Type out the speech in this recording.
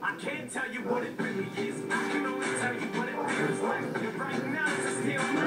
I can't tell you what it really is. I can only tell you what it feels like. And right now, it's a steel